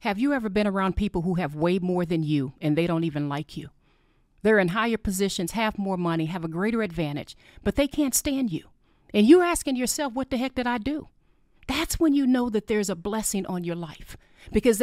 Have you ever been around people who have way more than you and they don't even like you? They're in higher positions, have more money, have a greater advantage, but they can't stand you. And you're asking yourself, what the heck did I do? That's when you know that there's a blessing on your life because